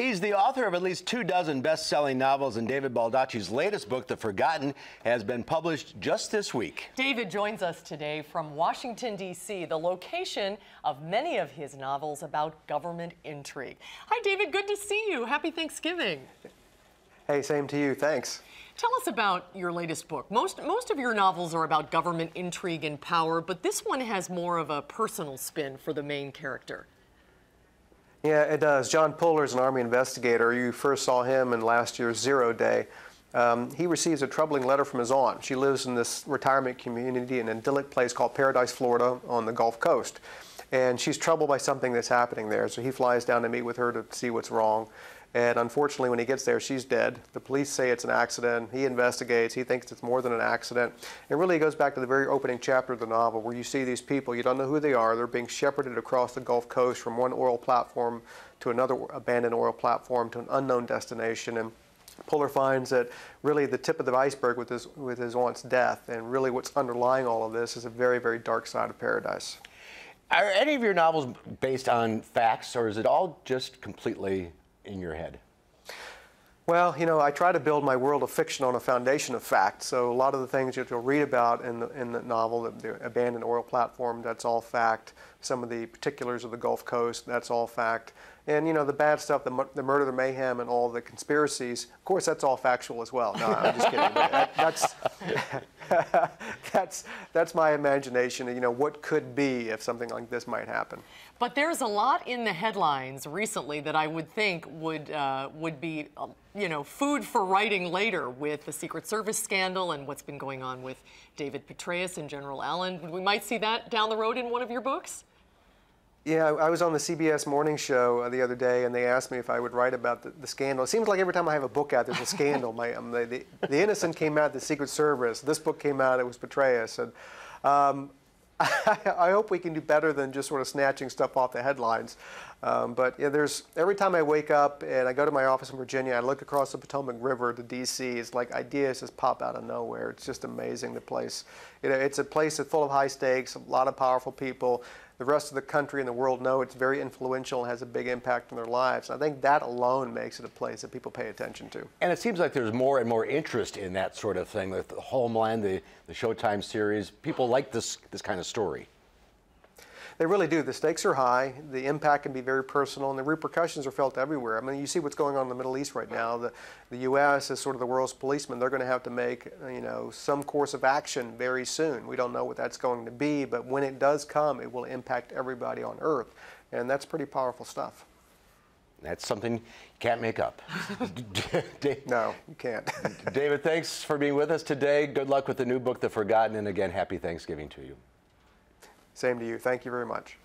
He's the author of at least two dozen best-selling novels, and David Baldacci's latest book, The Forgotten, has been published just this week. David joins us today from Washington, D.C., the location of many of his novels about government intrigue. Hi, David. Good to see you. Happy Thanksgiving. Hey, same to you. Thanks. Tell us about your latest book. Most, most of your novels are about government intrigue and power, but this one has more of a personal spin for the main character. Yeah, it does. John Puller is an Army investigator. You first saw him in last year's Zero Day. Um, he receives a troubling letter from his aunt. She lives in this retirement community in an idyllic place called Paradise, Florida, on the Gulf Coast. And she's troubled by something that's happening there. So he flies down to meet with her to see what's wrong. And unfortunately, when he gets there, she's dead. The police say it's an accident. He investigates. He thinks it's more than an accident. It really goes back to the very opening chapter of the novel where you see these people, you don't know who they are. They're being shepherded across the Gulf Coast from one oil platform to another abandoned oil platform to an unknown destination. And Puller finds that really the tip of the iceberg with his, with his aunt's death, and really what's underlying all of this is a very, very dark side of paradise. Are any of your novels based on facts, or is it all just completely in your head? Well, you know, I try to build my world of fiction on a foundation of fact. So a lot of the things that you'll read about in the, in the novel, the, the abandoned oil platform, that's all fact. Some of the particulars of the Gulf Coast, that's all fact. And, you know, the bad stuff, the, the murder, the mayhem, and all the conspiracies, of course, that's all factual as well. No, I'm just kidding. that, that's, that's, that's my imagination, you know, what could be if something like this might happen. But there's a lot in the headlines recently that I would think would, uh, would be, uh, you know, food for writing later with the Secret Service scandal and what's been going on with David Petraeus and General Allen. We might see that down the road in one of your books? Yeah, I was on the CBS morning show uh, the other day, and they asked me if I would write about the, the scandal. It seems like every time I have a book out, there's a scandal. My, um, the, the, the, Innocent came out, the Secret Service. This book came out, it was Petraeus. And um, I, I, hope we can do better than just sort of snatching stuff off the headlines. Um, but yeah, there's every time I wake up and I go to my office in Virginia, I look across the Potomac River to D.C. It's like ideas just pop out of nowhere. It's just amazing. The place, you know, it's a place that's full of high stakes, a lot of powerful people the rest of the country and the world know it's very influential and has a big impact on their lives. I think that alone makes it a place that people pay attention to. And it seems like there's more and more interest in that sort of thing with Homeland, the, the Showtime series. People like this, this kind of story. They really do. The stakes are high. The impact can be very personal, and the repercussions are felt everywhere. I mean, you see what's going on in the Middle East right now. The, the U.S. is sort of the world's policeman. They're going to have to make, you know, some course of action very soon. We don't know what that's going to be, but when it does come, it will impact everybody on Earth, and that's pretty powerful stuff. That's something you can't make up. no, you can't. David, thanks for being with us today. Good luck with the new book, The Forgotten, and again, happy Thanksgiving to you. Same to you. Thank you very much.